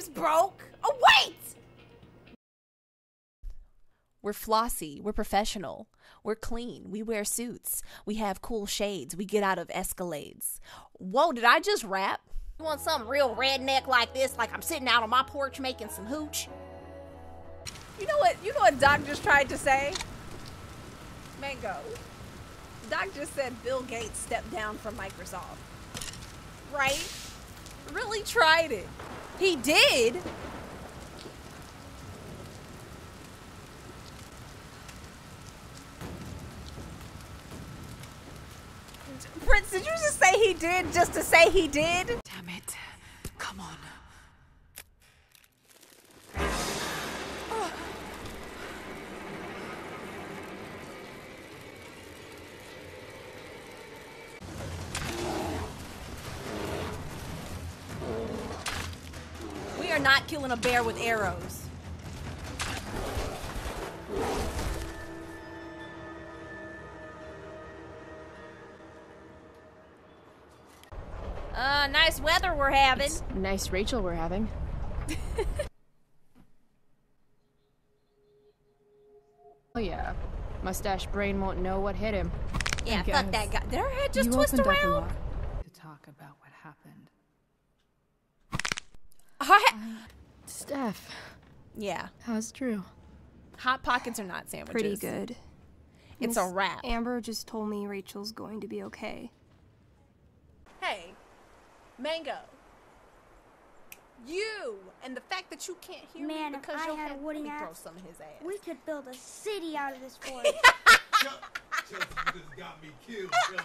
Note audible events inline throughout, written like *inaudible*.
Game's broke. Oh, wait! We're flossy. We're professional. We're clean. We wear suits. We have cool shades. We get out of Escalades. Whoa, did I just rap? You want something real redneck like this, like I'm sitting out on my porch making some hooch? You know what? You know what Doc just tried to say? Mango. Doc just said Bill Gates stepped down from Microsoft. Right? Really tried it. He did. Prince, did you just say he did just to say he did? We are not killing a bear with arrows. Uh, nice weather we're having. It's nice Rachel we're having. *laughs* oh yeah. Mustache brain won't know what hit him. yeah, fuck that guy. Did her head just you twist opened up a around? To talk about what happened. Her he- um, Steph, yeah, how's Drew? hot pockets are not sandwiches. Pretty good. It's Miss a wrap. Amber just told me Rachel's going to be okay. Hey, Mango. You and the fact that you can't hear Man, me if because I your had a wooden let throw some of his ass. We could build a city out of this forest. Chelsea *laughs* just got me killed, Chelsea.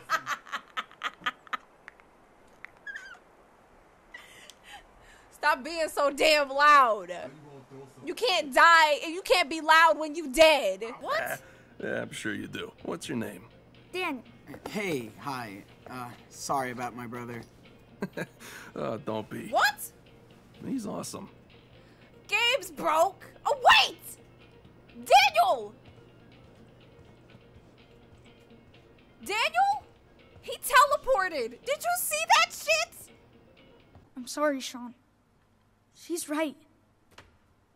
Stop being so damn loud. You can't die and you can't be loud when you dead. What? Yeah, I'm sure you do. What's your name? Dan, Hey, hi. Uh, sorry about my brother. *laughs* Oh, don't be. What? He's awesome. Game's broke. Oh wait, Daniel. Daniel, he teleported. Did you see that shit? I'm sorry, Sean. She's right.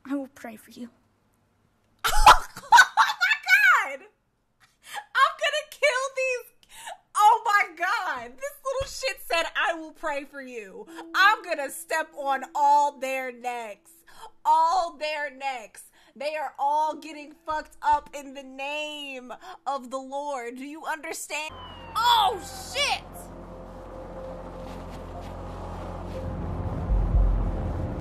I will pray for you. *laughs* oh my god! I'm gonna kill these. Oh my god! This little shit said, "I will pray for you." I'm gonna step on all their necks. All their necks. They are all getting fucked up in the name of the Lord. Do you understand? Oh shit! Chris! Um, That boy is dead. I wish I told him the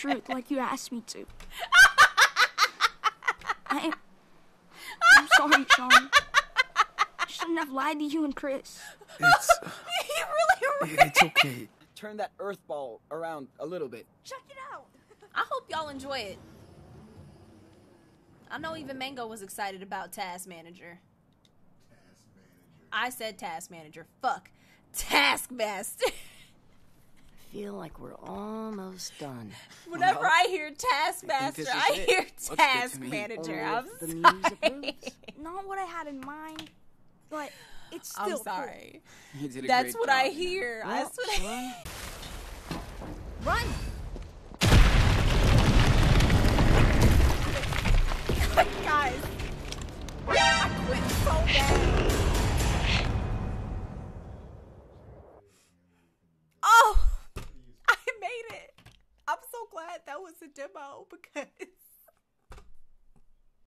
truth like you asked me to. I, am. I'm sorry, Sean. I shouldn't have lied to you and Chris. It's he really it's okay. *laughs* Turn that earth ball around a little bit. Check it out. *laughs* I hope y'all enjoy it. I know even Mango was excited about Task Manager. Task Manager. I said Task Manager. Fuck. Taskmaster. *laughs* I feel like we're almost done. Whenever Well, I hear I think Taskmaster, this I, hear Looks Task. Manager. I'm if the muse sorry. Not what I had in mind, but it's still I'm cool. sorry. You did a That's great what I job. hear. Well, That's what I Run! Guys, I quit so bad. Oh, I made it. I'm so glad that was a demo because